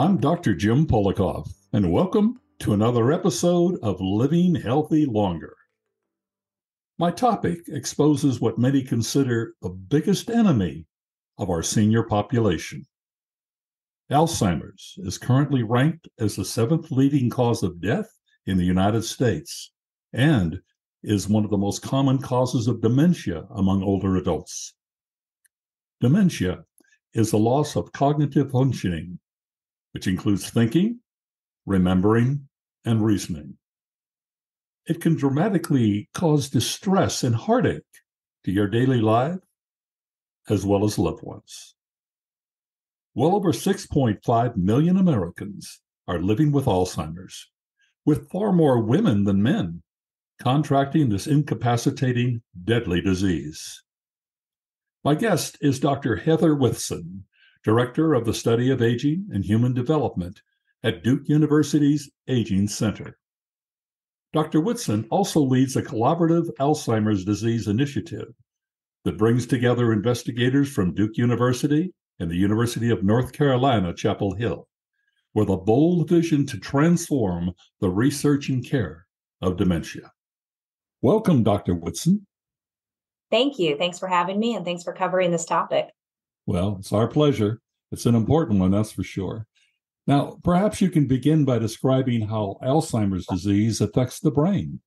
I'm Dr. Jim Polakof, and welcome to another episode of Living Healthy Longer. My topic exposes what many consider the biggest enemy of our senior population. Alzheimer's is currently ranked as the seventh leading cause of death in the United States and is one of the most common causes of dementia among older adults. Dementia is the loss of cognitive functioning, which includes thinking, remembering, and reasoning. It can dramatically cause distress and heartache to your daily life as well as loved ones. Well over 6.5 million Americans are living with Alzheimer's, with far more women than men contracting this incapacitating, deadly disease. My guest is Dr. Heather Whitson, Director of the Study of Aging and Human Development at Duke University's Aging Center. Dr. Whitson also leads a collaborative Alzheimer's disease initiative that brings together investigators from Duke University and the University of North Carolina, Chapel Hill, with a bold vision to transform the research and care of dementia. Welcome, Dr. Woodson. Thank you. Thanks for having me and thanks for covering this topic. Well, it's our pleasure. It's an important one, that's for sure. Now, perhaps you can begin by describing how Alzheimer's disease affects the brain.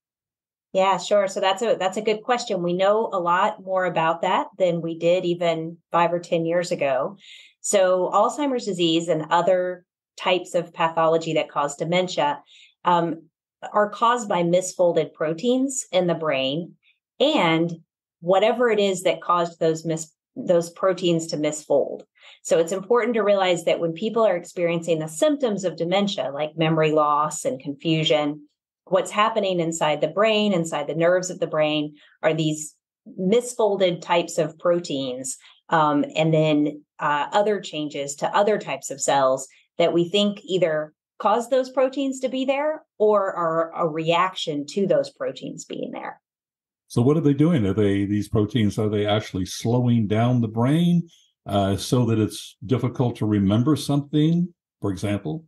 Yeah, sure. So that's a that's a good question. We know a lot more about that than we did even 5 or 10 years ago. So Alzheimer's disease and other types of pathology that cause dementia um, are caused by misfolded proteins in the brain and whatever it is that caused those mis- those proteins to misfold. So it's important to realize that when people are experiencing the symptoms of dementia, like memory loss and confusion, what's happening inside the brain, inside the nerves of the brain, are these misfolded types of proteins, um, and then uh, other changes to other types of cells that we think either cause those proteins to be there or are a reaction to those proteins being there. So what are they doing? Are they these proteins? Are they actually slowing down the brain uh, so that it's difficult to remember something? For example.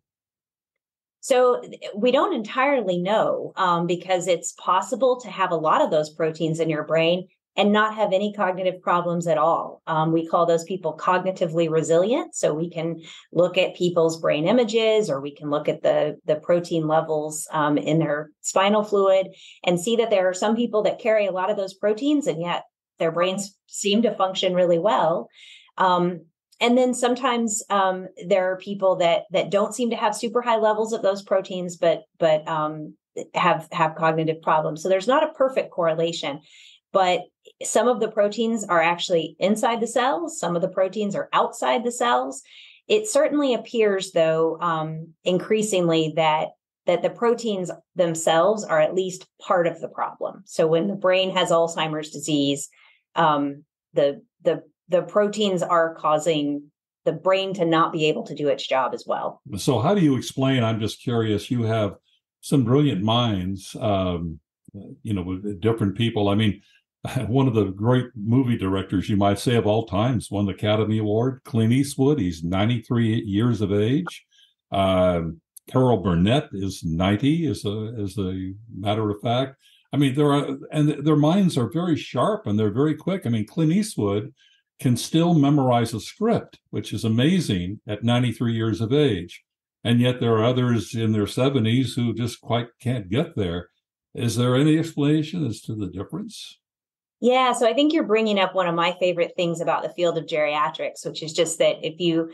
So we don't entirely know um, because it's possible to have a lot of those proteins in your brain and not have any cognitive problems at all. Um, we call those people cognitively resilient. So we can look at people's brain images or we can look at the, the protein levels um, in their spinal fluid and see that there are some people that carry a lot of those proteins and yet their brains seem to function really well. Um, and then sometimes um, there are people that that don't seem to have super high levels of those proteins, but but um, have have cognitive problems. So there's not a perfect correlation but some of the proteins are actually inside the cells, some of the proteins are outside the cells. It certainly appears, though, um, increasingly that that the proteins themselves are at least part of the problem. So when the brain has Alzheimer's disease, um, the the the proteins are causing the brain to not be able to do its job as well. So how do you explain? I'm just curious. You have some brilliant minds, um, you know, with different people. I mean, one of the great movie directors, you might say, of all times, won the Academy Award. Clint Eastwood, he's 93 years of age. Um, Carol Burnett is 90, as a, as a matter of fact. I mean, there are, and their minds are very sharp and they're very quick. I mean, Clint Eastwood can still memorize a script, which is amazing at 93 years of age. And yet there are others in their 70s who just quite can't get there. Is there any explanation as to the difference? Yeah, so I think you're bringing up one of my favorite things about the field of geriatrics, which is just that if you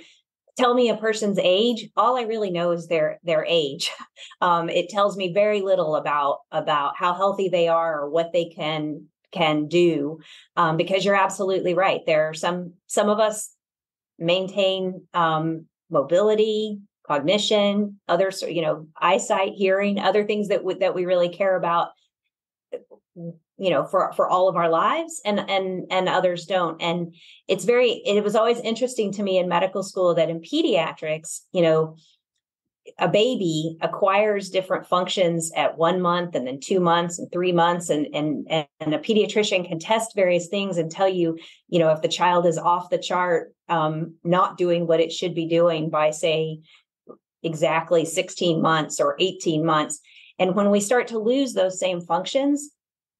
tell me a person's age, all I really know is their their age. Um, it tells me very little about about how healthy they are or what they can can do. Um, because you're absolutely right. There are some some of us maintain um, mobility, cognition, other you know eyesight, hearing, other things that w- that we really care about you know for for all of our lives and and and others don't and it's very it was always interesting to me in medical school that in pediatrics you know a baby acquires different functions at one month and then two months and three months and and and a pediatrician can test various things and tell you you know if the child is off the chart um, not doing what it should be doing by say exactly 16 months or 18 months. And when we start to lose those same functions,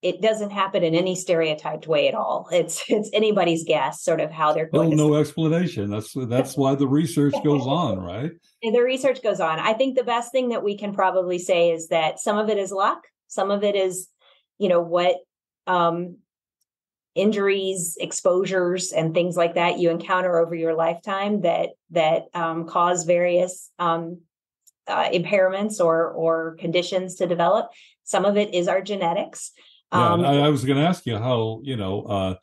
it doesn't happen in any stereotyped way at all. It's it's anybody's guess, sort of how they're going. Well, no explanation. That's that's why the research goes on, right? The research goes on. I think the best thing that we can probably say is that some of it is luck, some of it is, you know, what um, injuries, exposures, and things like that you encounter over your lifetime that that um, cause various um, uh, impairments or or conditions to develop. Some of it is our genetics. Yeah, um, I, I, was going to ask you how you know uh,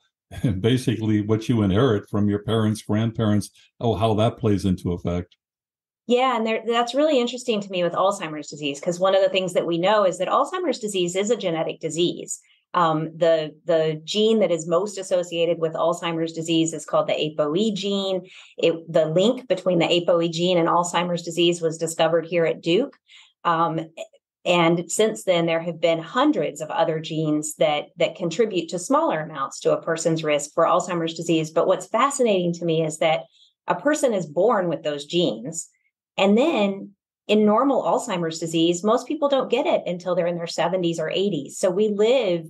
basically what you inherit from your parents, grandparents, oh, how that plays into effect. Yeah, and there, that's really interesting to me with Alzheimer's disease because one of the things that we know is that Alzheimer's disease is a genetic disease. Um, the the gene that is most associated with Alzheimer's disease is called the ApoE gene. It, the link between the ApoE gene and Alzheimer's disease was discovered here at Duke. Um, and since then, there have been hundreds of other genes that that contribute to smaller amounts to a person's risk for Alzheimer's disease. But what's fascinating to me is that a person is born with those genes, and then in normal Alzheimer's disease, most people don't get it until they're in their 70s or 80s. So we live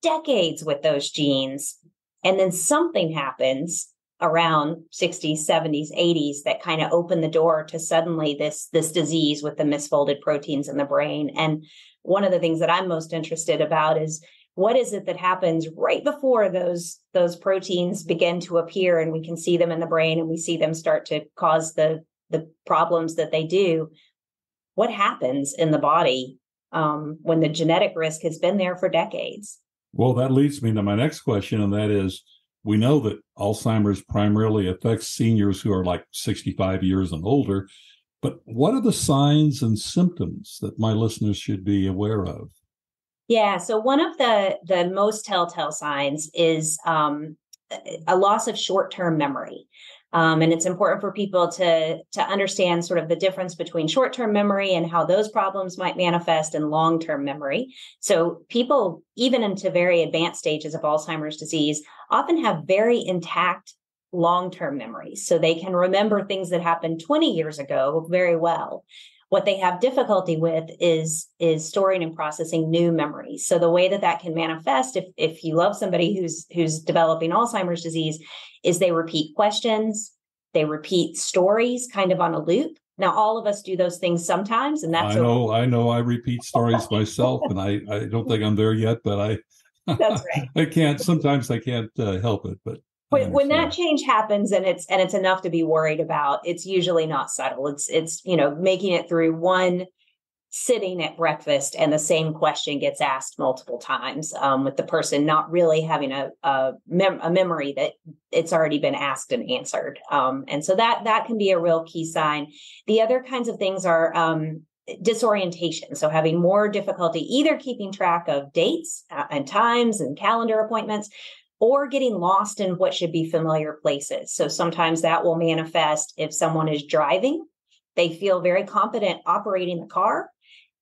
decades with those genes, and then something happens around 60s 70s 80s that kind of opened the door to suddenly this this disease with the misfolded proteins in the brain. And one of the things that i'm most interested about is what is it that happens right before those those proteins begin to appear and we can see them in the brain and we see them start to cause the the problems that they do. What happens in the body um, when the genetic risk has been there for decades? Well that leads me to my next question and that is we know that Alzheimer's primarily affects seniors who are like 65 years and older. But what are the signs and symptoms that my listeners should be aware of? Yeah, so one of the the most telltale signs is um, a loss of short term memory. Um, and it's important for people to to understand sort of the difference between short-term memory and how those problems might manifest in long-term memory. So people, even into very advanced stages of Alzheimer's disease, often have very intact long-term memories. So they can remember things that happened 20 years ago very well. What they have difficulty with is is storing and processing new memories. So the way that that can manifest if if you love somebody who's who's developing alzheimer's disease is they repeat questions they repeat stories kind of on a loop. Now all of us do those things sometimes and that's i know a- i know. I repeat stories myself and i i don't think i'm there yet but i that's right. I can't sometimes i can't uh, help it but when, when that change happens and it's and it's enough to be worried about it's usually not subtle. It's it's you know making it through one sitting at breakfast and the same question gets asked multiple times um, with the person not really having a a, mem- a, memory that it's already been asked and answered um, and so that that can be a real key sign. The other kinds of things are um, disorientation so having more difficulty either keeping track of dates uh, and times and calendar appointments or getting lost in what should be familiar places. So sometimes that will manifest if someone is driving, they feel very competent operating the car,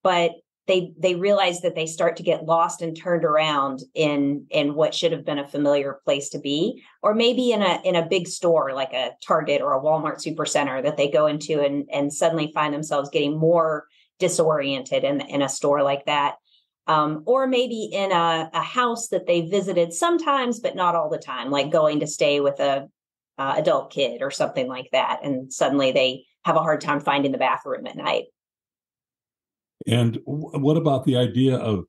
but they they realize that they start to get lost and turned around in in what should have been a familiar place to be or maybe in a in a big store like a target or a walmart supercenter that they go into and and suddenly find themselves getting more disoriented in in a store like that um, or maybe in a, a, house that they visited sometimes, but not all the time, like going to stay with a uh, adult kid or something like that, and suddenly they have a hard time finding the bathroom at night. And what about the idea of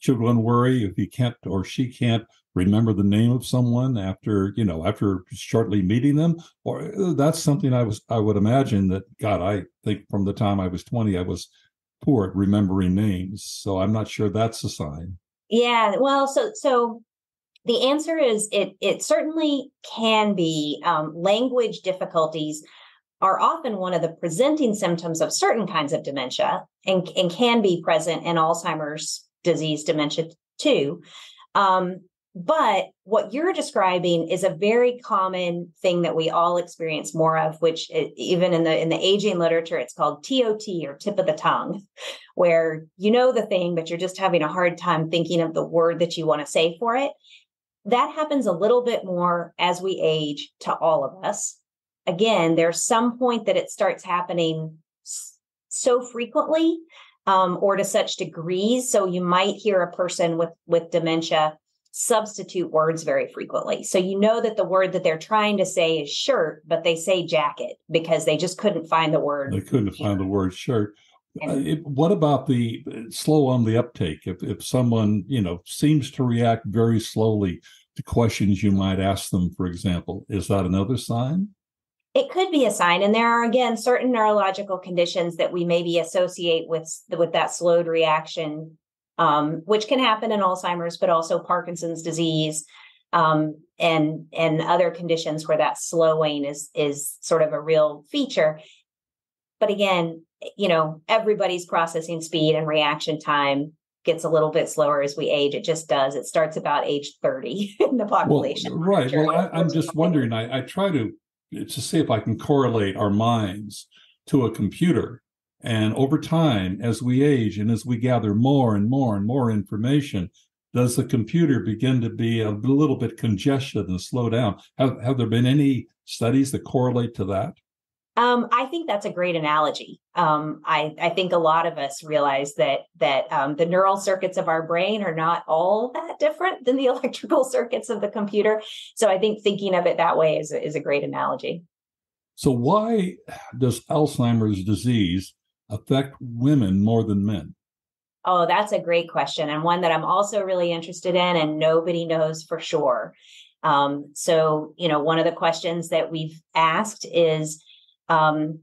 should one worry if he can't or she can't remember the name of someone after you know after shortly meeting them or uh, that's something i was i would imagine that god i think from the time i was 20 i was poor at remembering names. So I'm not sure that's a sign. Yeah, well, so so the answer is it it certainly can be um, language difficulties are often one of the presenting symptoms of certain kinds of dementia and, and can be present in Alzheimer's disease dementia too. Um, but what you're describing is a very common thing that we all experience more of, which it, even in the in the aging literature, it's called TOT or tip of the tongue, where you know the thing, but you're just having a hard time thinking of the word that you want to say for it. That happens a little bit more as we age to all of us. Again, there's some point that it starts happening so frequently um, or to such degrees. So you might hear a person with with dementia substitute words very frequently. So you know that the word that they're trying to say is shirt, but they say jacket because they just couldn't find the word. They couldn't find the word shirt. Uh, it, what about the uh, slow on the uptake? If if someone you know seems to react very slowly to questions you might ask them, for example, is that another sign? It could be a sign, and there are again certain neurological conditions that we maybe associate with with that slowed reaction um, which can happen in Alzheimer's, but also Parkinson's disease um, and and other conditions where that slowing is is sort of a real feature. But again, you know, everybody's processing speed and reaction time gets a little bit slower as we age. It just does. It starts about age 30 in the population. Well, right. Well, I, am just wondering, I, I try to to see if I can correlate our minds to a computer and over time, as we age and as we gather more and more and more information, does the computer begin to be a little bit congested and slow down? Have, have there been any studies that correlate to that? Um, I think that's a great analogy. Um, I, I, think a lot of us realize that that um, the neural circuits of our brain are not all that different than the electrical circuits of the computer. So I think thinking of it that way is, is a great analogy. So why does Alzheimer's disease affect women more than men? Oh, that's a great question, and one that I'm also really interested in, and nobody knows for sure. Um, so, you know, one of the questions that we've asked is, um,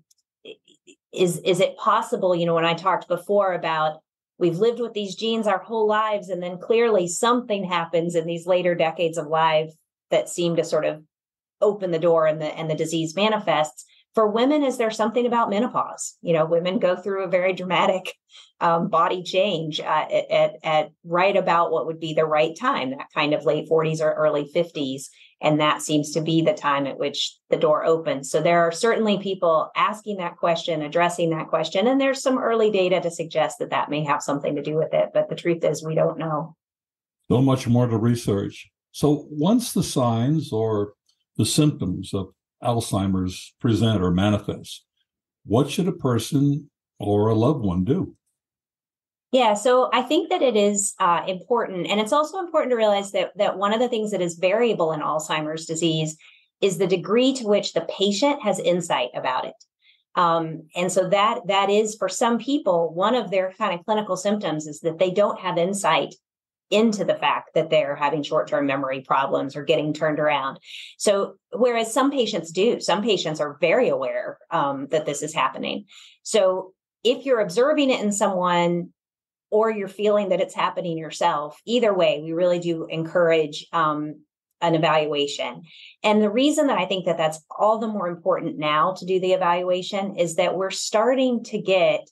is is it possible? You know, when I talked before about we've lived with these genes our whole lives, and then clearly something happens in these later decades of life that seem to sort of open the door, and the and the disease manifests for women is there something about menopause? You know women go through a very dramatic um, body change uh, at, at, at, right about what would be the right time that kind of late 40s or early 50s and that seems to be the time at which the door opens. So there are certainly people asking that question addressing that question and there's some early data to suggest that that may have something to do with it but the truth is we don't know. So much more to research. So once the signs or the symptoms of Alzheimer's present or manifest, what should a person or a loved one do? Yeah, so I think that it is uh, important, and it's also important to realize that that one of the things that is variable in Alzheimer's disease is the degree to which the patient has insight about it. Um, and so that that is for some people one of their kind of clinical symptoms is that they don't have insight into the fact that they're having short-term memory problems or getting turned around. So whereas some patients do, some patients are very aware um, that this is happening. So if you're observing it in someone or you're feeling that it's happening yourself, either way, we really do encourage um, an evaluation. And the reason that I think that that's all the more important now to do the evaluation is that we're starting to get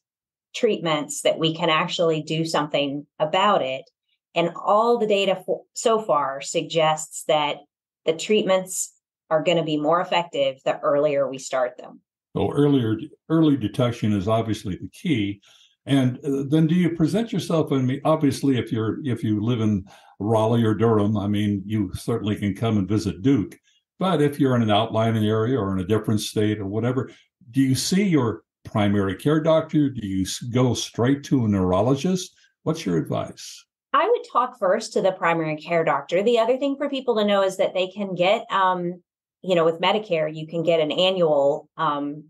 treatments that we can actually do something about it and all the data for, so far suggests that the treatments are going to be more effective the earlier we start them. So earlier early detection is obviously the key. And uh, then do you present yourself? I mean, obviously, if you're if you live in Raleigh or Durham, I mean, you certainly can come and visit Duke. But if you're in an outlying area or in a different state or whatever, do you see your primary care doctor? Do you go straight to a neurologist? What's your advice? I would talk first to the primary care doctor. The other thing for people to know is that they can get, um, you know, with Medicare, you can get an annual, um,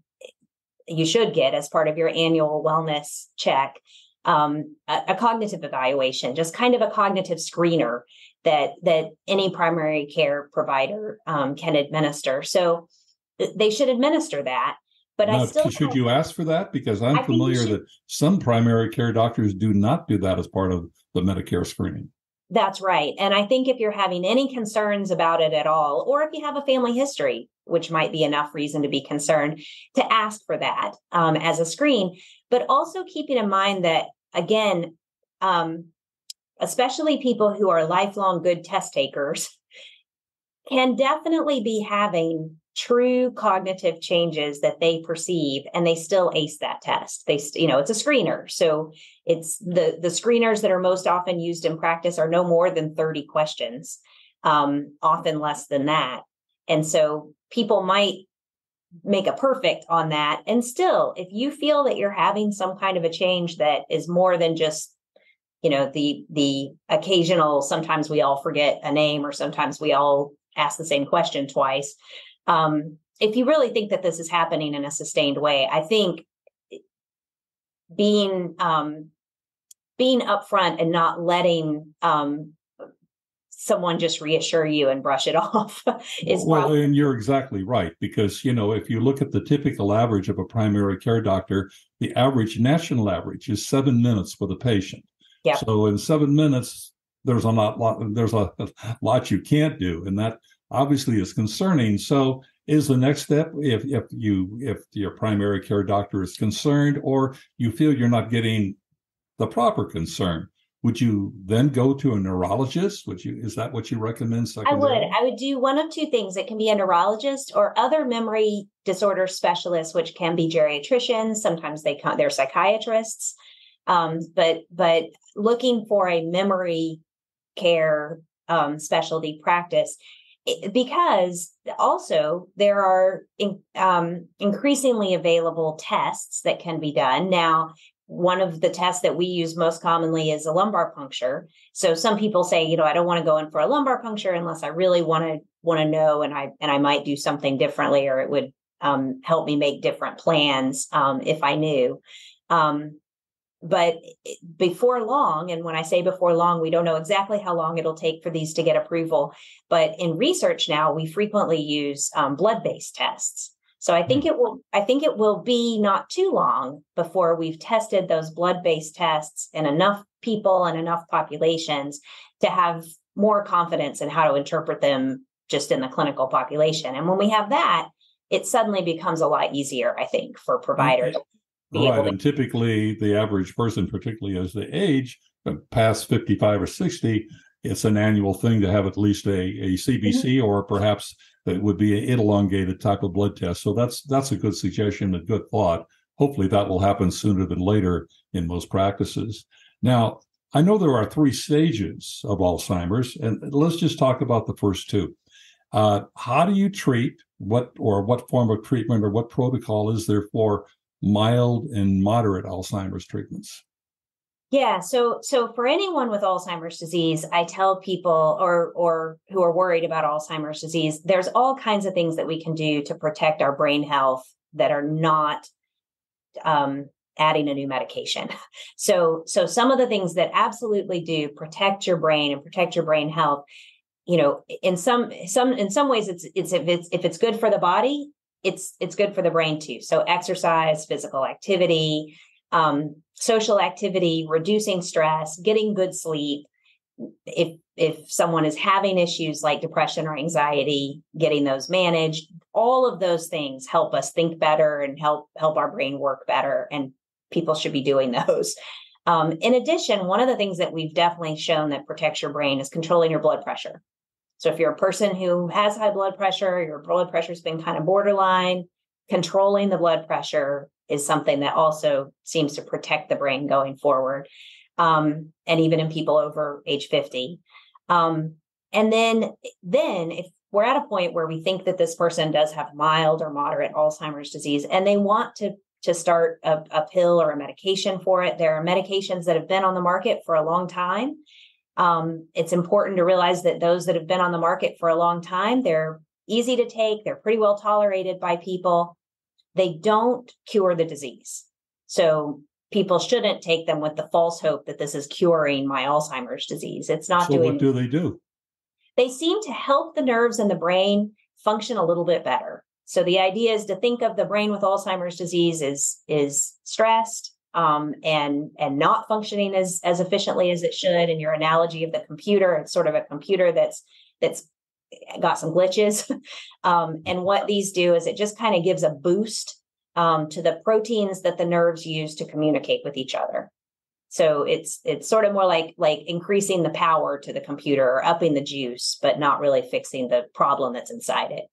you should get as part of your annual wellness check, um, a, a cognitive evaluation, just kind of a cognitive screener that that any primary care provider um, can administer. So they should administer that. But now, I still should you ask for that because I'm I familiar that some primary care doctors do not do that as part of the Medicare screening. That's right. And I think if you're having any concerns about it at all, or if you have a family history, which might be enough reason to be concerned, to ask for that um, as a screen. But also keeping in mind that, again, um, especially people who are lifelong good test takers can definitely be having true cognitive changes that they perceive and they still ace that test they you know it's a screener so it's the the screeners that are most often used in practice are no more than 30 questions um, often less than that and so people might make a perfect on that. And still, if you feel that you're having some kind of a change that is more than just you know the the occasional sometimes we all forget a name or sometimes we all ask the same question twice um, if you really think that this is happening in a sustained way i think being um, being upfront and not letting um, someone just reassure you and brush it off is well probably- and you're exactly right because you know if you look at the typical average of a primary care doctor the average national average is seven minutes for the patient yeah. So in seven minutes, there's a lot, lot there's a lot you can't do, and that obviously is concerning. So is the next step if if you if your primary care doctor is concerned or you feel you're not getting the proper concern would you then go to a neurologist? Would you is that what you recommend i would. i would do one of two things. It can be a neurologist or other memory disorder specialists which can be geriatricians. Sometimes they come they're psychiatrists. Um, but but looking for a memory care um, specialty practice because also there are in, um, increasingly available tests that can be done. Now one of the tests that we use most commonly is a lumbar puncture. So some people say you know i don't want to go in for a lumbar puncture unless i really want to want to know and i and i might do something differently or it would um, help me make different plans um, if i knew. Um, but before long and when i say before long we don't know exactly how long it'll take for these to get approval but in research now we frequently use um, blood-based tests. So i think hmm. it will i think it will be not too long before we've tested those blood-based tests in enough people and enough populations to have more confidence in how to interpret them just in the clinical population. And when we have that it suddenly becomes a lot easier i think for providers. okay right. And typically, the average person, particularly as they age, uh, past 55 or 60, it's an annual thing to have at least a, a CBC mm-hmm. or perhaps it would be an elongated type of blood test. So that's that's a good suggestion, a good thought. Hopefully, that will happen sooner than later in most practices. Now, I know there are three stages of Alzheimer's, and let's just talk about the first two. Uh, how do you treat what or what form of treatment or what protocol is there for mild and moderate Alzheimer's treatments? Yeah, so so for anyone with Alzheimer's disease, I tell people or or who are worried about Alzheimer's disease, there's all kinds of things that we can do to protect our brain health that are not um, adding a new medication. So so some of the things that absolutely do protect your brain and protect your brain health, you know, in some some in some ways it's it's if it's if it's good for the body, it's it's good for the brain too. So exercise, physical activity, um, social activity, reducing stress, getting good sleep. If if someone is having issues like depression or anxiety, getting those managed, all of those things help us think better and help help our brain work better. And people should be doing those. Um, in addition, one of the things that we've definitely shown that protects your brain is controlling your blood pressure. So if you're a person who has high blood pressure, your blood pressure's been kind of borderline, controlling the blood pressure is something that also seems to protect the brain going forward. Um, and even in people over age 50. Um, and then, then if we're at a point where we think that this person does have mild or moderate Alzheimer's disease and they want to to start a, a pill or a medication for it, there are medications that have been on the market for a long time um, it's important to realize that those that have been on the market for a long time, they're easy to take, they're pretty well tolerated by people. They don't cure the disease. So people shouldn't take them with the false hope that this is curing my Alzheimer's disease. It's not so doing what do they do? They seem to help the nerves in the brain function a little bit better. So the idea is to think of the brain with Alzheimer's disease is is stressed, um, and and not functioning as as efficiently as it should. And your analogy of the computer, it's sort of a computer that's that's got some glitches. um, and what these do is it just kind of gives a boost um, to the proteins that the nerves use to communicate with each other. So it's it's sort of more like like increasing the power to the computer or upping the juice, but not really fixing the problem that's inside it.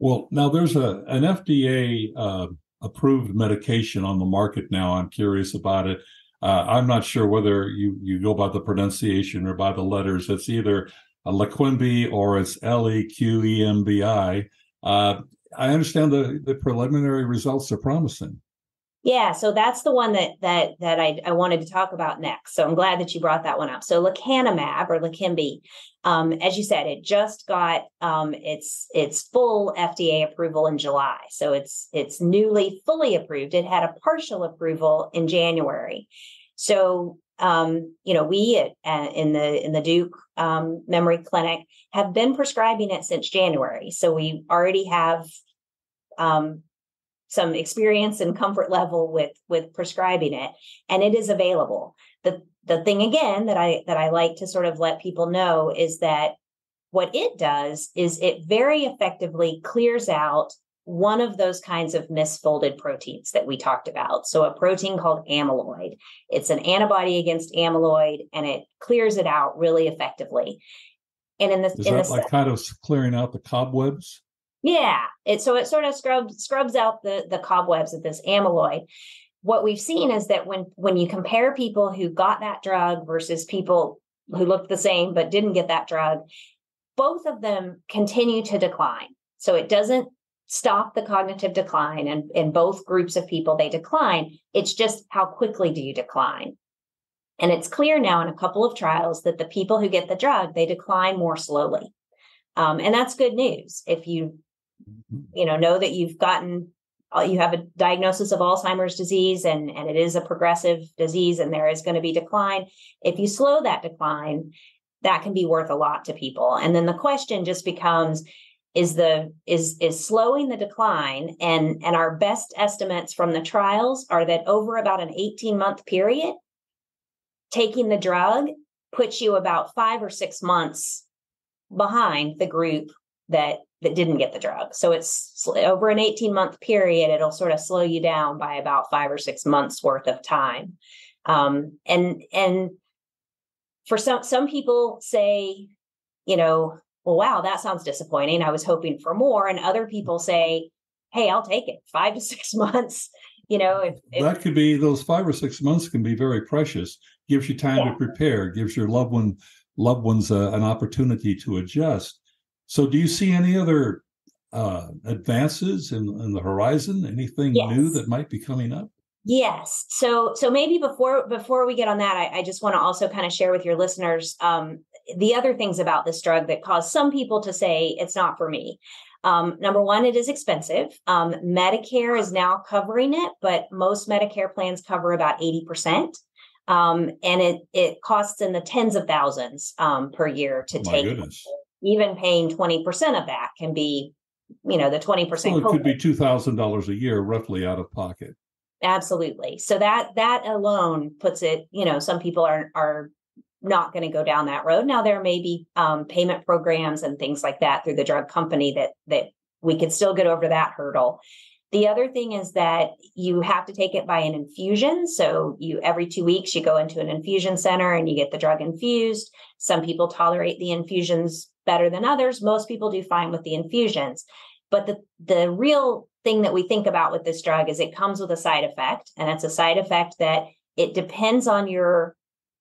Well, now there's a an FDA uh, approved medication on the market now. I'm curious about it. Uh, I'm not sure whether you you go by the pronunciation or by the letters. It's either a Leqembi or it's L E Q E M B I. Uh, I understand the, the preliminary results are promising. Yeah, so that's the one that that that I, I wanted to talk about next. So I'm glad that you brought that one up. So lecanemab or Leqembi, um, as you said, it just got um, its its full FDA approval in July. So it's it's newly fully approved. It had a partial approval in January. So um, you know, we at, in the in the Duke um, Memory Clinic have been prescribing it since January. So we already have um, some experience and comfort level with with prescribing it and it is available the the thing again that i that i like to sort of let people know is that what it does is it very effectively clears out one of those kinds of misfolded proteins that we talked about. So, a protein called amyloid. It's an antibody against amyloid and it clears it out really effectively. And in the, is in that like kind of clearing out the cobwebs? Yeah, it so it sort of scrubs scrubs out the the cobwebs of this amyloid. What we've seen is that when when you compare people who got that drug versus people who looked the same but didn't get that drug, both of them continue to decline. So it doesn't stop the cognitive decline and in both groups of people they decline. It's just how quickly do you decline? And it's clear now in a couple of trials that the people who get the drug, they decline more slowly. Um, and that's good news. If you you know know that you've gotten uh, you have a diagnosis of alzheimer's disease and and it is a progressive disease and there is going to be decline. If you slow that decline that can be worth a lot to people. And then the question just becomes is the is is slowing the decline and and our best estimates from the trials are that over about an 18 month period taking the drug puts you about 5 or 6 months behind the group that that didn't get the drug. So it's over an 18 month period, it'll sort of slow you down by about five or six months worth of time. Um, and and for some some people say, you know, well, wow, that sounds disappointing. I was hoping for more. And other people say, hey, I'll take it. Five to six months. You know, if, if that could be those five or six months can be very precious. Gives you time yeah. to prepare. Gives your loved one loved ones uh, an opportunity to adjust so, do you see any other uh, advances in, in the horizon? Anything yes. new that might be coming up? Yes. So, so maybe before before we get on that, I, I just want to also kind of share with your listeners um, the other things about this drug that cause some people to say it's not for me. Um, number one, it is expensive. Um, Medicare is now covering it, but most Medicare plans cover about eighty percent. Um, and it it costs in the tens of thousands um, per year to oh take. Even paying 20% of that can be, you know, the 20%. Well, it could be $2,000 a year roughly out of pocket. Absolutely. So that, that alone puts it, you know, some people are, are not going to go down that road. Now there may be um, payment programs and things like that through the drug company that, that we could still get over that hurdle. The other thing is that you have to take it by an infusion. So you every 2 weeks you go into an infusion center and you get the drug infused. Some people tolerate the infusions better than others. Most people do fine with the infusions. But the, the real thing that we think about with this drug is it comes with a side effect, and it's a side effect that it depends on your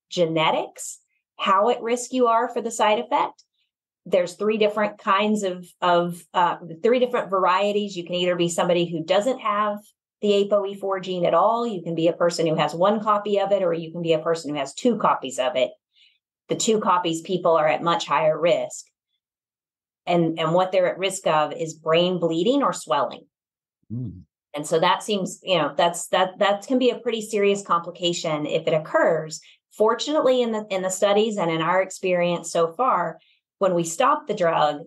genetics, how at risk you are for the side effect. There's three different kinds of of uh, three different varieties. You can either be somebody who doesn't have the ApoE4 gene at all. You can be a person who has one copy of it, or you can be a person who has two copies of it. The two copies people are at much higher risk and and what they're at risk of is brain bleeding or swelling mm. and so that seems you know that's that that can be a pretty serious complication if it occurs fortunately in the in the studies and in our experience so far when we stop the drug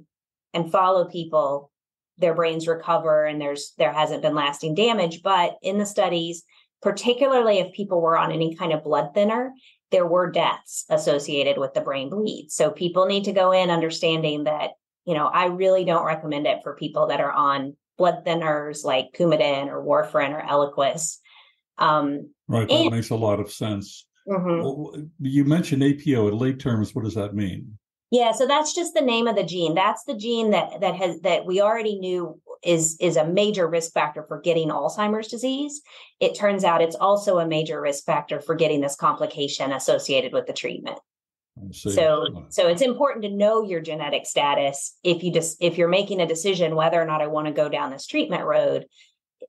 and follow people their brains recover and there's there hasn't been lasting damage but in the studies particularly if people were on any kind of blood thinner there were deaths associated with the brain bleed so people need to go in understanding that you know, I really don't recommend it for people that are on blood thinners like Coumadin or Warfarin or Eliquis. Um, right, that and, makes a lot of sense. Mm-hmm. You mentioned APO in lay terms. What does that mean? Yeah, so that's just the name of the gene. That's the gene that that has that we already knew is is a major risk factor for getting Alzheimer's disease. It turns out it's also a major risk factor for getting this complication associated with the treatment. So, so it's important to know your genetic status if you just if you're making a decision whether or not I want to go down this treatment road.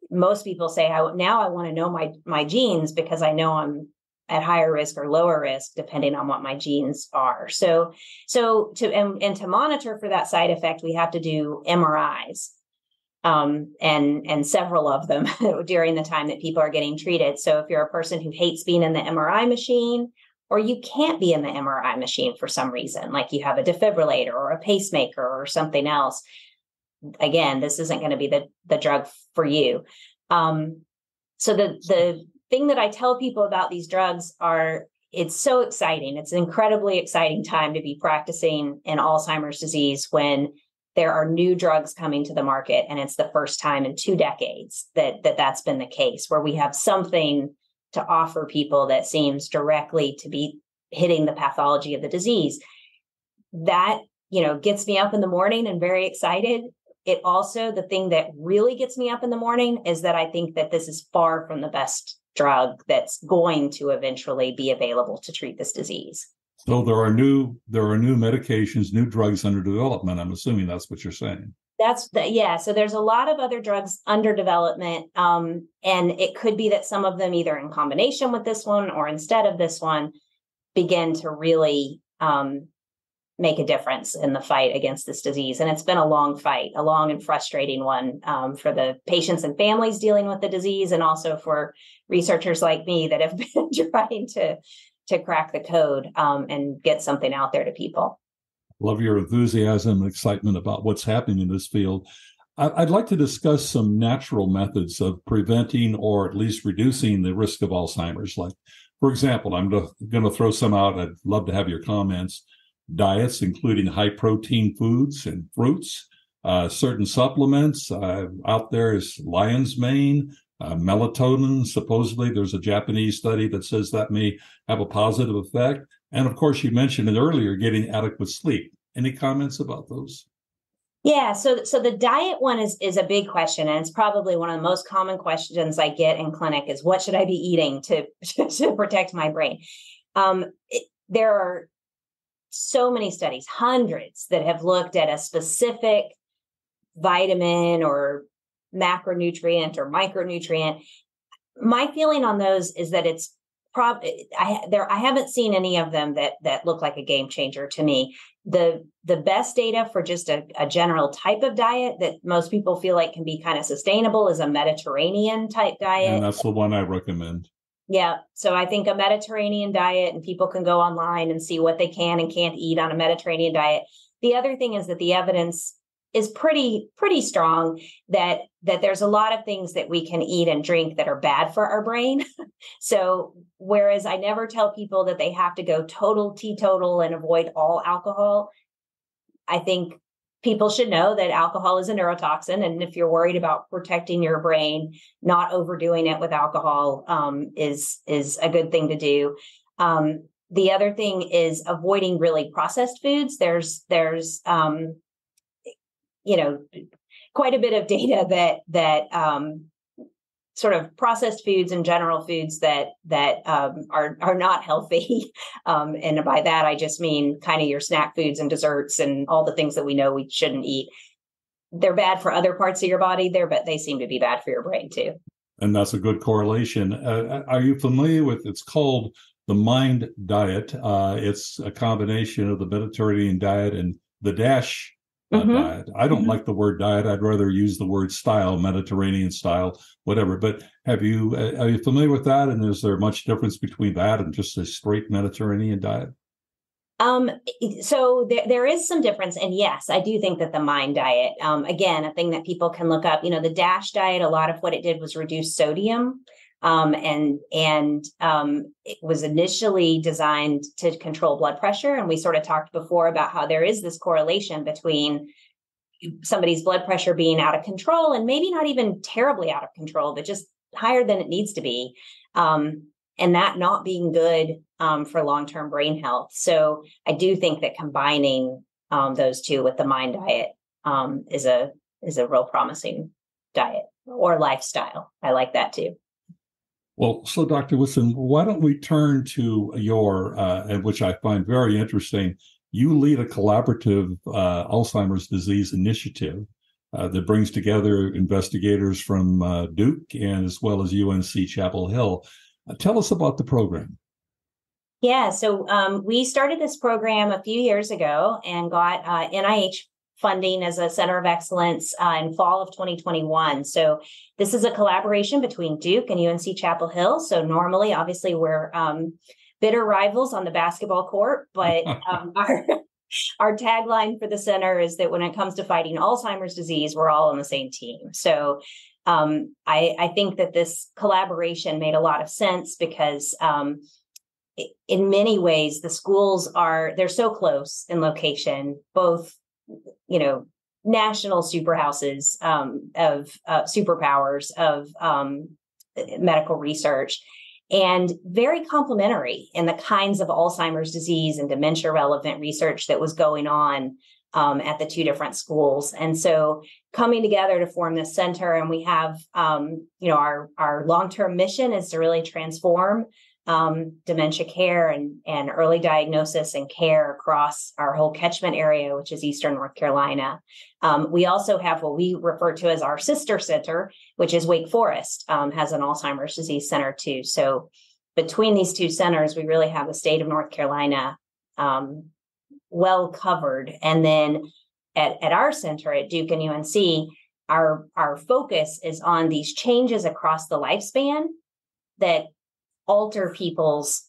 Most people say, "I now I want to know my my genes because I know I'm at higher risk or lower risk depending on what my genes are." So, so to and, and to monitor for that side effect, we have to do MRIs um, and and several of them during the time that people are getting treated. So if you're a person who hates being in the MRI machine, or you can't be in the MRI machine for some reason, like you have a defibrillator or a pacemaker or something else, again, this isn't going to be the the drug for you. Um, so the the thing that I tell people about these drugs are it's so exciting. It's an incredibly exciting time to be practicing in Alzheimer's disease when there are new drugs coming to the market and it's the first time in two decades that, that that's been the case where we have something to offer people that seems directly to be hitting the pathology of the disease that you know gets me up in the morning and very excited it also the thing that really gets me up in the morning is that i think that this is far from the best drug that's going to eventually be available to treat this disease so there are new there are new medications, new drugs under development. I'm assuming that's what you're saying. That's the yeah. So there's a lot of other drugs under development, um, and it could be that some of them, either in combination with this one or instead of this one, begin to really um, make a difference in the fight against this disease. And it's been a long fight, a long and frustrating one um, for the patients and families dealing with the disease, and also for researchers like me that have been trying to to crack the code um, and get something out there to people. Love your enthusiasm and excitement about what's happening in this field. I'd like to discuss some natural methods of preventing or at least reducing the risk of Alzheimer's. Like, for example, I'm going to throw some out. I'd love to have your comments. Diets, including high protein foods and fruits, uh, certain supplements. Uh, out there is lion's mane, uh, melatonin, supposedly, there's a Japanese study that says that may have a positive effect. And of course, you mentioned it earlier, getting adequate sleep. Any comments about those? Yeah, so so the diet one is is a big question, and it's probably one of the most common questions I get in clinic is what should I be eating to to protect my brain? Um, it, there are so many studies, hundreds that have looked at a specific vitamin or macronutrient or micronutrient. My feeling on those is that it's prob I there I haven't seen any of them that that look like a game changer to me. The the best data for just a, a general type of diet that most people feel like can be kind of sustainable is a Mediterranean type diet. And that's the one I recommend. Yeah. So I think a Mediterranean diet, and people can go online and see what they can and can't eat on a Mediterranean diet. The other thing is that the evidence is pretty pretty strong that that there's a lot of things that we can eat and drink that are bad for our brain so whereas i never tell people that they have to go total teetotal and avoid all alcohol i think people should know that alcohol is a neurotoxin and if you're worried about protecting your brain not overdoing it with alcohol um, is is a good thing to do. Um, the other thing is avoiding really processed foods. There's there's um, you know quite a bit of data that that um, sort of processed foods and general foods that that um, are are not healthy. Um, and by that, I just mean kind of your snack foods and desserts and all the things that we know we shouldn't eat. They're bad for other parts of your body there, but they seem to be bad for your brain too. And that's a good correlation. Uh, are you familiar with? It's called the Mind Diet. Uh, it's a combination of the Mediterranean diet and the Dash mm-hmm. diet. I don't mm-hmm. like the word diet. I'd rather use the word style, Mediterranean style, whatever. But have you uh, are you familiar with that? And is there much difference between that and just a straight Mediterranean diet? Um, so there, there is some difference. And yes, I do think that the mind diet, um, again, a thing that people can look up, you know, the DASH diet, a lot of what it did was reduce sodium. Um, and and um, it was initially designed to control blood pressure. And we sort of talked before about how there is this correlation between somebody's blood pressure being out of control and maybe not even terribly out of control, but just higher than it needs to be. Um, and that not being good um, for long term brain health. So I do think that combining um, those two with the mind diet um, is a is a real promising diet or lifestyle. I like that too. Well, so Dr. Whitson, why don't we turn to your, uh, which I find very interesting. You lead a collaborative uh, Alzheimer's disease initiative uh, that brings together investigators from uh, Duke and as well as UNC Chapel Hill. Uh, tell us about the program. Yeah, so um, we started this program a few years ago and got uh, NIH funding as a center of excellence uh, in fall of 2021. So this is a collaboration between Duke and UNC Chapel Hill. So normally, obviously, we're um, bitter rivals on the basketball court, but um, our our tagline for the center is that when it comes to fighting Alzheimer's disease, we're all on the same team. So um, I, I, think that this collaboration made a lot of sense because um, in many ways the schools are they're so close in location both you know national superhouses um, of uh, superpowers of um, medical research. And very complementary in the kinds of alzheimer's disease and dementia relevant research that was going on um, at the two different schools. And so coming together to form this center and we have um, you know our our long-term mission is to really transform um, dementia care and, and early diagnosis and care across our whole catchment area, which is Eastern North Carolina. Um, we also have what we refer to as our sister center, which is Wake Forest, um, has an Alzheimer's disease center too. So between these two centers, we really have the state of North Carolina um, well covered. And then at, at our center at Duke and UNC, our, our focus is on these changes across the lifespan that alter people's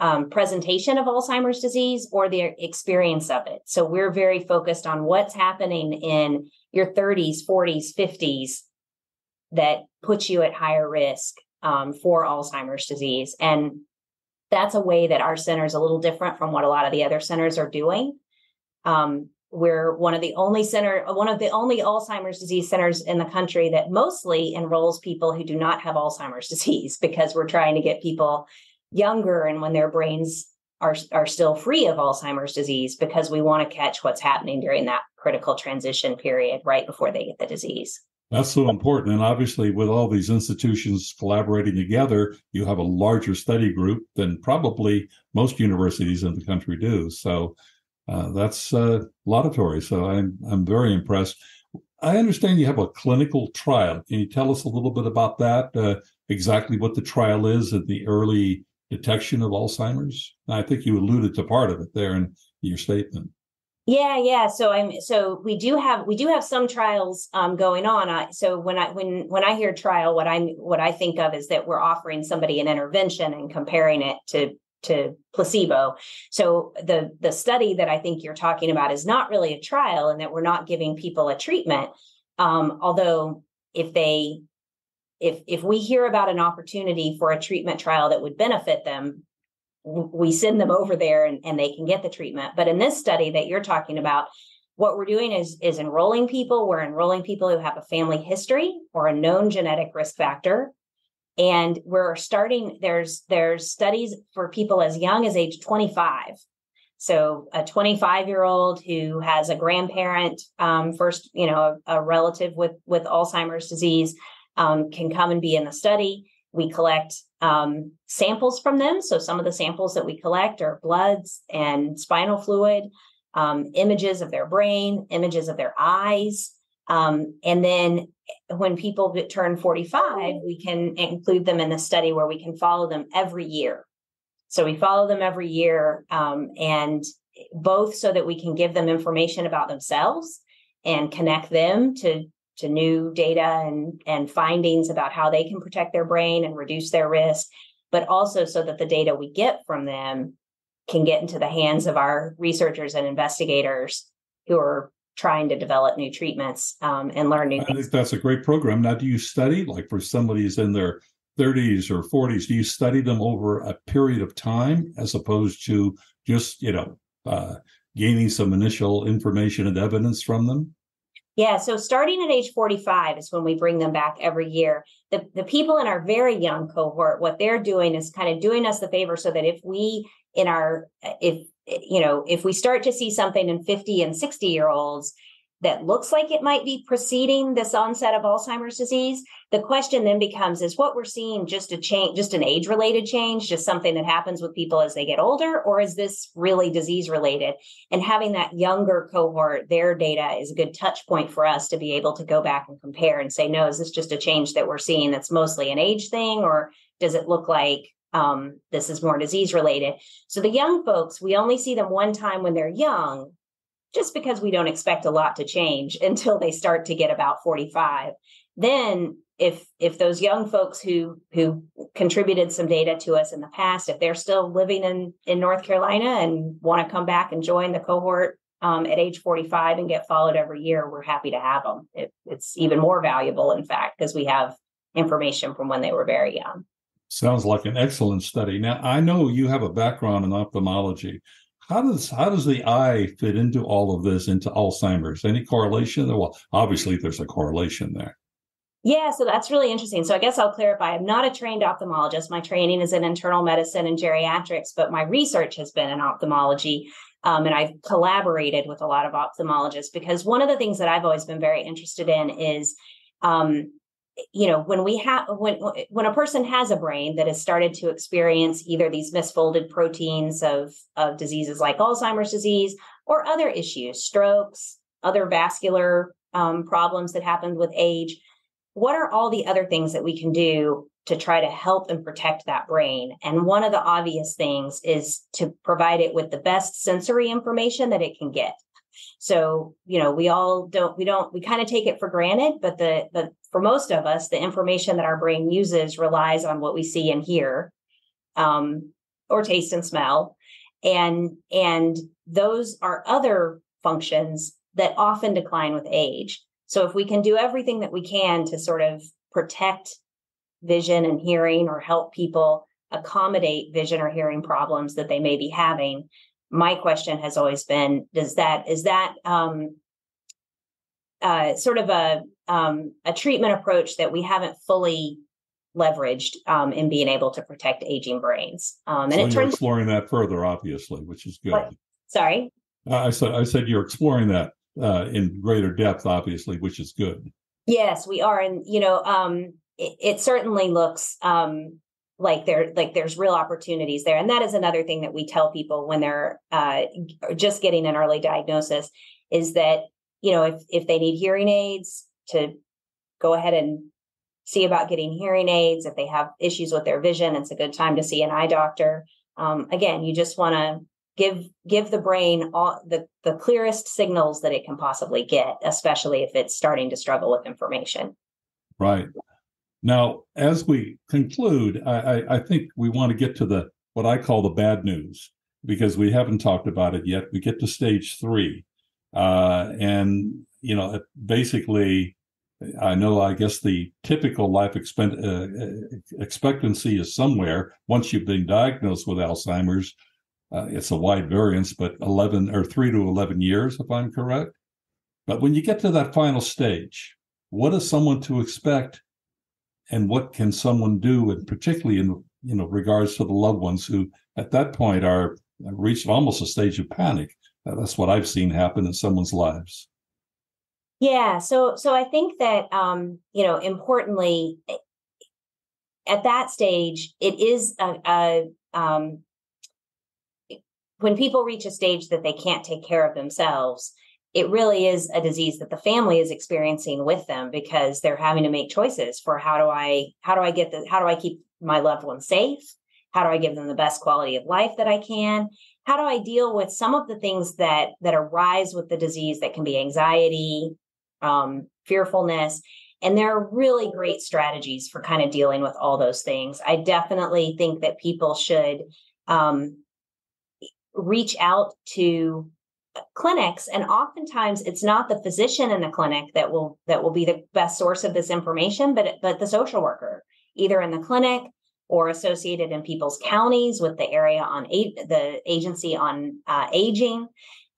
um, presentation of Alzheimer's disease or their experience of it. So we're very focused on what's happening in your 30s, 40s, 50s that puts you at higher risk um, for Alzheimer's disease. And that's a way that our center is a little different from what a lot of the other centers are doing. Um, we're one of the only center one of the only alzheimer's disease centers in the country that mostly enrolls people who do not have alzheimer's disease because we're trying to get people younger and when their brains are are still free of alzheimer's disease because we want to catch what's happening during that critical transition period right before they get the disease. That's so important and obviously with all these institutions collaborating together you have a larger study group than probably most universities in the country do so uh, that's uh, laudatory. So I'm I'm very impressed. I understand you have a clinical trial. Can you tell us a little bit about that? Uh, exactly what the trial is and the early detection of Alzheimer's. I think you alluded to part of it there in your statement. Yeah, yeah. So I'm so we do have we do have some trials um, going on. I, so when I when when I hear trial, what I what I think of is that we're offering somebody an intervention and comparing it to to placebo. So the the study that I think you're talking about is not really a trial, and that we're not giving people a treatment. Um, although if they if if we hear about an opportunity for a treatment trial that would benefit them, we send them over there and, and they can get the treatment. But in this study that you're talking about, what we're doing is is enrolling people. We're enrolling people who have a family history or a known genetic risk factor and we're starting there's there's studies for people as young as age 25 so a 25 year old who has a grandparent um, first you know a, a, relative with with alzheimer's disease um, can come and be in the study. We collect um, samples from them. So some of the samples that we collect are bloods and spinal fluid um, images of their brain images of their eyes um, and then when people turn 45, we can include them in the study where we can follow them every year. So we follow them every year, um, and both so that we can give them information about themselves and connect them to to new data and and findings about how they can protect their brain and reduce their risk, but also so that the data we get from them can get into the hands of our researchers and investigators who are trying to develop new treatments um, and learn new I things. think that's a great program. Now, do you study, like for somebody who's in their 30s or 40s, do you study them over a period of time as opposed to just, you know, uh, gaining some initial information and evidence from them? Yeah, so starting at age 45 is when we bring them back every year. The, the people in our very young cohort, what they're doing is kind of doing us the favor so that if we in our if Eh, you know if we start to see something in 50 and 60 year olds that looks like it might be preceding this onset of Alzheimer's disease. The question then becomes is what we're seeing just a change, just an age related change, just something that happens with people as they get older, or is this really disease related? And having that younger cohort, their data is a good touch point for us to be able to go back and compare and say, no, is this just a change that we're seeing that's mostly an age thing, or does it look like um, this is more disease related? So the young folks, we only see them one time when they're young just because we don't expect a lot to change until they start to get about 45 then if if those young folks who who contributed some data to us in the past if they're still living in in north carolina and want to come back and join the cohort um, at age 45 and get followed every year we're happy to have them it, it's even more valuable in fact because we have information from when they were very young sounds like an excellent study now i know you have a background in ophthalmology how does how does the eye fit into all of this into Alzheimer's? Any correlation? Well, obviously there's a correlation there. Yeah, so that's really interesting. So I guess I'll clarify. I'm not a trained ophthalmologist. My training is in internal medicine and geriatrics, but my research has been in ophthalmology. Um, and I've collaborated with a lot of ophthalmologists because one of the things that I've always been very interested in is um, you know when we have when when a person has a brain that has started to experience either these misfolded proteins of of diseases like alzheimer's disease or other issues strokes other vascular um, problems that happen with age what are all the other things that we can do to try to help and protect that brain? And one of the obvious things is to provide it with the best sensory information that it can get so, you know, we all don't, we don't, we kind of take it for granted, but the, the, for most of us, the information that our brain uses relies on what we see and hear, um, or taste and smell. And, and those are other functions that often decline with age. So if we can do everything that we can to sort of protect vision and hearing or help people accommodate vision or hearing problems that they may be having, my question has always been does that is that um, uh, sort of a um, a treatment approach that we haven't fully leveraged um, in being able to protect aging brains? Um, and so it turns exploring that further obviously which is good. What? sorry i said i said you're exploring that uh, in greater depth obviously which is good. Yes we are and you know um, it, it, certainly looks um, like there like there's real opportunities there. And that is another thing that we tell people when they're uh, just getting an early diagnosis is that you know if if they need hearing aids to go ahead and see about getting hearing aids if they have issues with their vision it's a good time to see an eye doctor. Um, again you just want to give give the brain all the the clearest signals that it can possibly get especially if it's starting to struggle with information right now, as we conclude, I, I, I, think we want to get to the what I call the bad news because we haven't talked about it yet. We get to stage three, uh, and you know, basically, I know. I guess the typical life expect, uh, expectancy is somewhere once you've been diagnosed with Alzheimer's. Uh, it's a wide variance, but eleven or three to eleven years, if I'm correct. But when you get to that final stage, what is someone to expect and what can someone do, and particularly in you know regards to the loved ones who at that point are reached almost a stage of panic. That's what I've seen happen in someone's lives. Yeah, so so I think that um, you know importantly at that stage it is a, a um, when people reach a stage that they can't take care of themselves it really is a disease that the family is experiencing with them because they're having to make choices for how do I how do I get the how do I keep my loved ones safe? How do I give them the best quality of life that I can? How do I deal with some of the things that that arise with the disease that can be anxiety, um, fearfulness, and there are really great strategies for kind of dealing with all those things. I definitely think that people should um, reach out to clinics and oftentimes it's not the physician in the clinic that will that will be the best source of this information but but the social worker either in the clinic or associated in people's counties with the area on the agency on uh, aging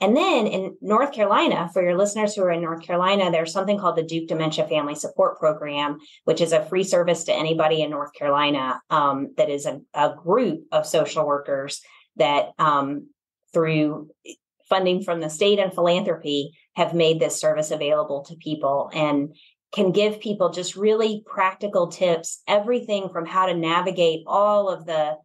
and then in North Carolina, for your listeners who are in North Carolina, there's something called the Duke Dementia Family Support Program, which is a free service to anybody in North Carolina. Um, that is a, a, group of social workers that, um, through funding from the state and philanthropy have made this service available to people and can give people just really practical tips, everything from how to navigate all of the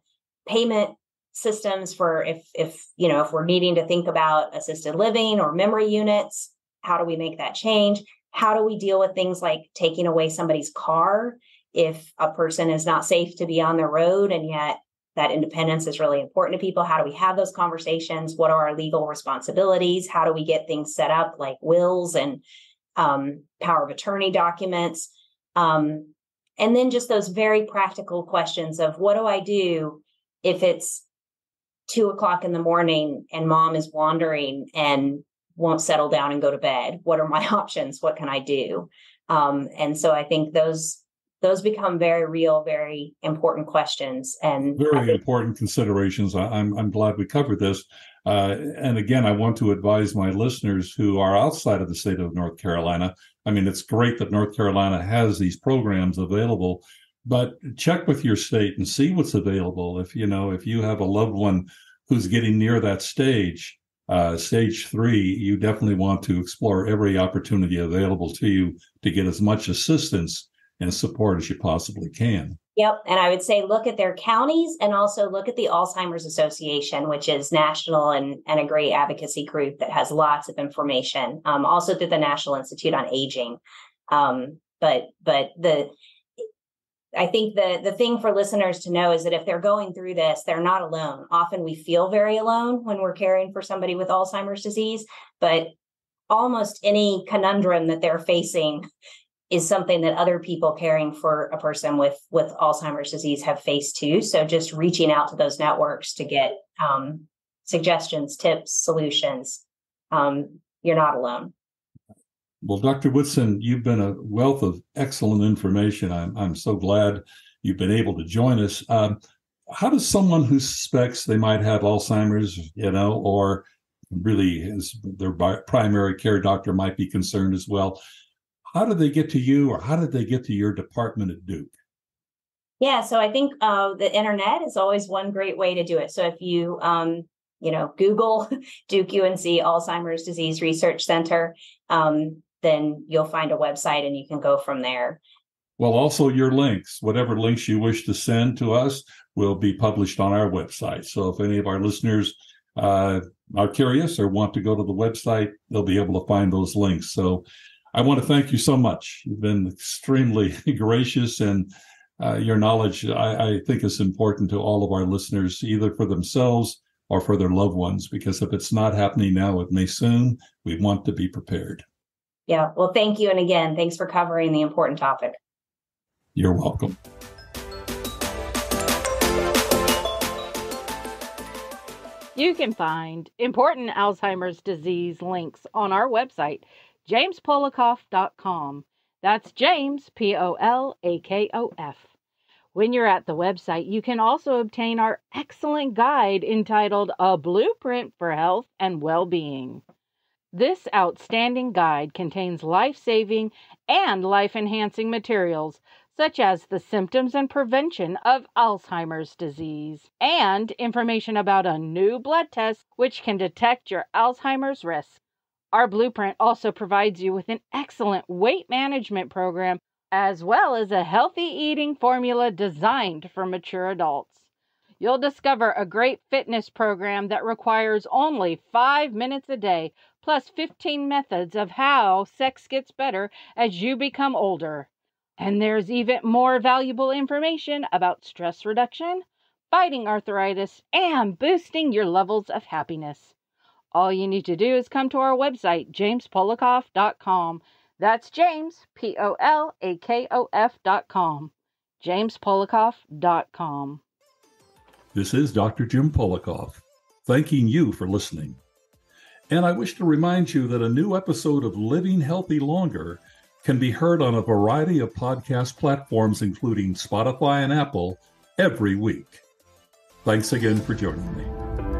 payment systems for if if you know if we're needing to think about assisted living or memory units how do we make that change? How do we deal with things like taking away somebody's car if a person is not safe to be on the road and yet that independence is really important to people. How do we have those conversations? What are our legal responsibilities? How do we get things set up like wills and um, power of attorney documents? Um, and then just those very practical questions of what do i do if it's two o'clock in the morning and mom is wandering and won't settle down and go to bed? What are my options? What can i do? Um, and so i think those those become very real very important questions and very think- important considerations. I, am I'm, I'm glad we covered this. Uh, and again i want to advise my listeners who are outside of the state of north carolina. I mean it's great that north carolina has these programs available but check with your state and see what's available. If you know if you have a loved one who's getting near that stage uh, stage three you definitely want to explore every opportunity available to you to get as much assistance and support as you possibly can Yep. And I would say look at their counties and also look at the Alzheimer's Association, which is national and, and a great advocacy group that has lots of information. Um, also through the National Institute on Aging. Um, but but the I think the the thing for listeners to know is that if they're going through this, they're not alone. Often we feel very alone when we're caring for somebody with Alzheimer's disease, but almost any conundrum that they're facing is something that other people caring for a person with with Alzheimer's disease have faced too. So just reaching out to those networks to get um, suggestions, tips, solutions. Um, you're not alone. Well, Dr. Whitson, you've been a wealth of excellent information. I'm, I'm so glad you've been able to join us. Um, how does someone who suspects they might have Alzheimer's, you know, or really is their primary care doctor might be concerned as well, how did they get to you or how did they get to your department at Duke? Yeah, so I think uh, the internet is always one great way to do it. So if you um, you know Google Duke UNC Alzheimer's Disease Research Center, um, then you'll find a website and you can go from there. Well, also your links, whatever links you wish to send to us, will be published on our website. So if any of our listeners uh, are curious or want to go to the website, they'll be able to find those links. So I want to thank you so much. You've been extremely gracious, and uh, your knowledge, I, I think, is important to all of our listeners, either for themselves or for their loved ones, because if it's not happening now, it may soon. We want to be prepared. Yeah. Well, thank you. And again, thanks for covering the important topic. You're welcome. You can find important Alzheimer's disease links on our website, jamespolakof.com. That's James, P O L A K O F. When you're at the website, you can also obtain our excellent guide entitled A Blueprint for Health and Well-Being. This outstanding guide contains life saving and life enhancing materials such as the symptoms and prevention of Alzheimer's disease, and information about a new blood test which can detect your Alzheimer's risk. Our blueprint also provides you with an excellent weight management program as well as a healthy eating formula designed for mature adults. You'll discover a great fitness program that requires only five minutes a day, plus 15 methods of how sex gets better as you become older. And there's even more valuable information about stress reduction, fighting arthritis, and boosting your levels of happiness. All you need to do is come to our website, jamespolakof.com. That's James, P O L A K O F.com. jamespolakof.com. This is Dr. Jim Polakof, thanking you for listening. And I wish to remind you that a new episode of Living Healthy Longer can be heard on a variety of podcast platforms, including Spotify and Apple, every week. Thanks again for joining me.